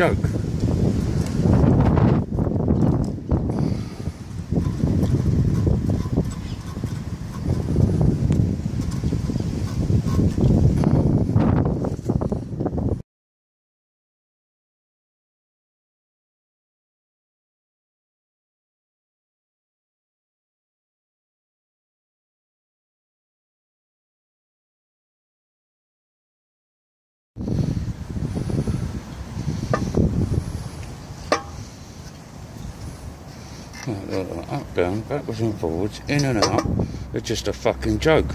joke. Up, down, backwards and forwards, in and out. It's just a fucking joke.